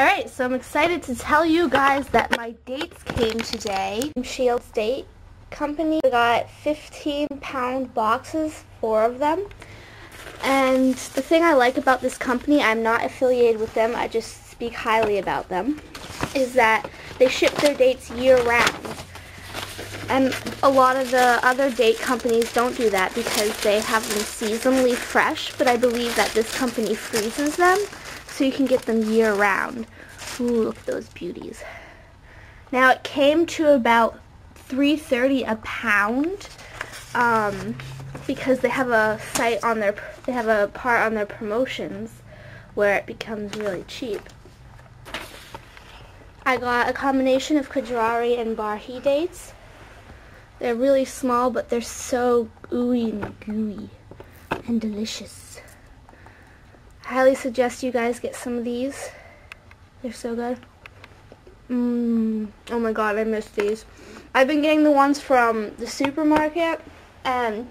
Alright, so I'm excited to tell you guys that my dates came today. From Shields Date Company. I got 15 pound boxes, four of them. And the thing I like about this company, I'm not affiliated with them, I just speak highly about them, is that they ship their dates year round. And a lot of the other date companies don't do that because they have them seasonally fresh, but I believe that this company freezes them so you can get them year round. Ooh, look at those beauties. Now it came to about 3.30 a pound um, because they have a site on their they have a part on their promotions where it becomes really cheap. I got a combination of Kajari and Barhi dates. They're really small, but they're so ooey and gooey and delicious highly suggest you guys get some of these. They're so good. Mmm. Oh my god, I missed these. I've been getting the ones from the supermarket, and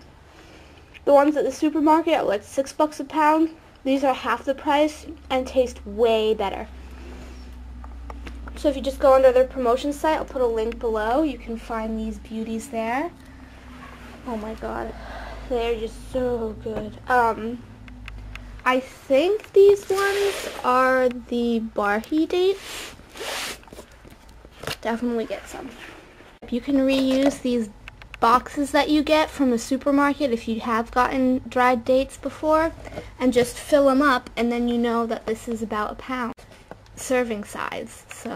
the ones at the supermarket are like six bucks a pound. These are half the price and taste way better. So if you just go under their promotion site, I'll put a link below. You can find these beauties there. Oh my god. They're just so good. Um, I think these ones are the Barhi dates. Definitely get some. You can reuse these boxes that you get from the supermarket if you have gotten dried dates before and just fill them up and then you know that this is about a pound serving size. So